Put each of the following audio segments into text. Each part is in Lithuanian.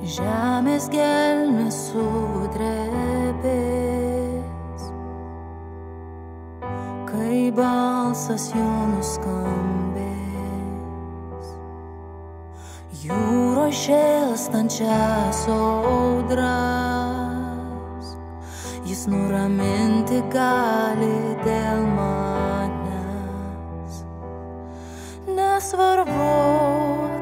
Žemės gelmės sudrebės, kai balsas jų nuskambės. Jūro šėlstančias audras, jis nuraminti gali dėl manęs. Nesvarbu,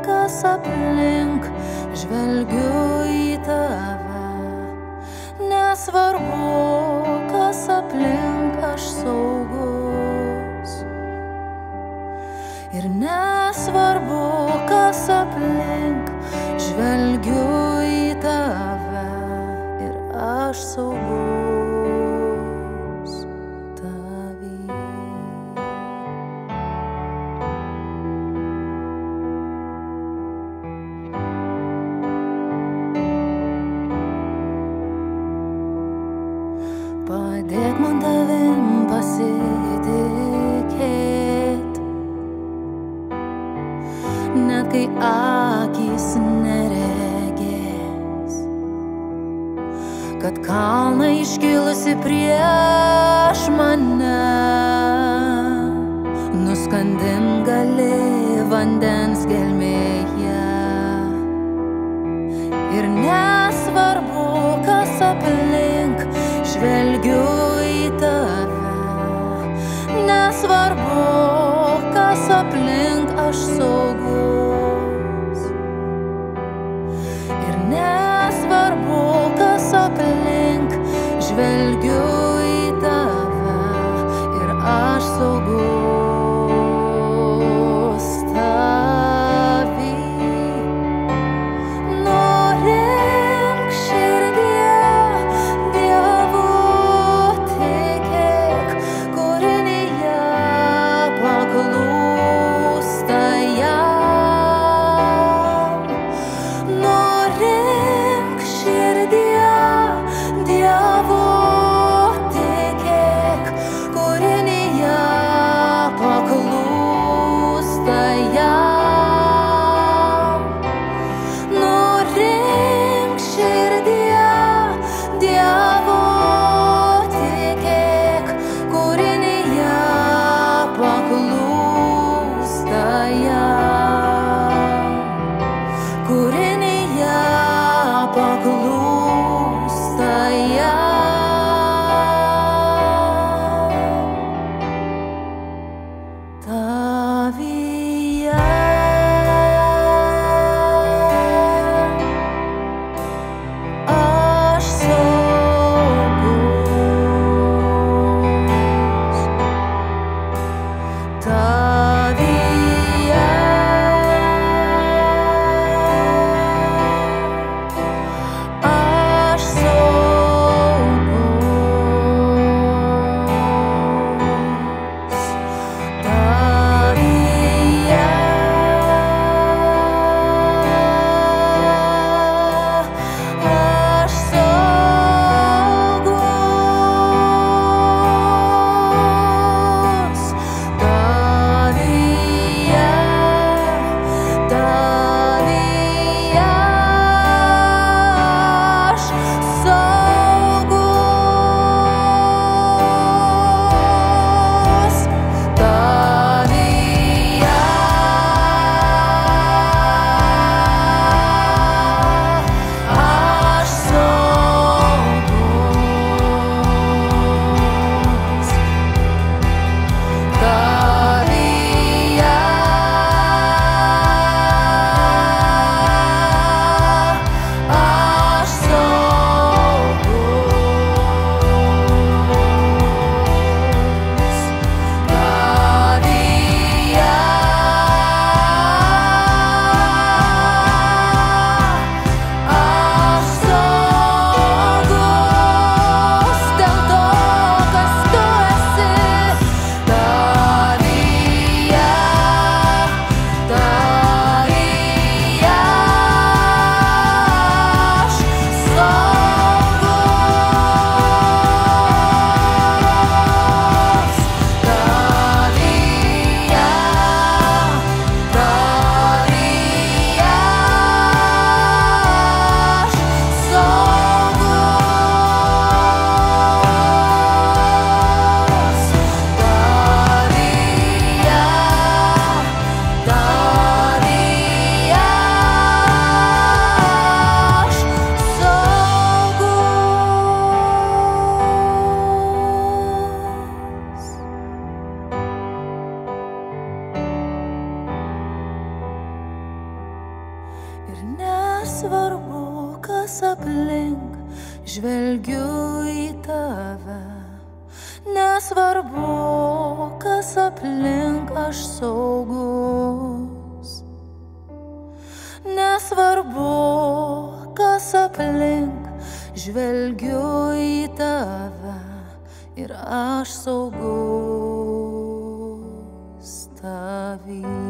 kas aplink, žvelgiu į tave. Nesvarbu, kas aplink, aš saugus. Ir nesvarbu, kas aplink, žvelgiu į tave. Ir aš saugus net kai akis neregės, kad kalna iškilusi prieš mane, nuskandim gali vandens gelmėje. Ir nesvarbu, kas aplink, žvelgiu į tave. Nesvarbu, kas aplink, aš saugus. Žvelgiu į Ir nesvarbu, kas aplink, žvelgiu į tave. Nesvarbu, kas aplink, aš saugus. Nesvarbu, kas aplink, žvelgiu į tave ir aš saugus tavy.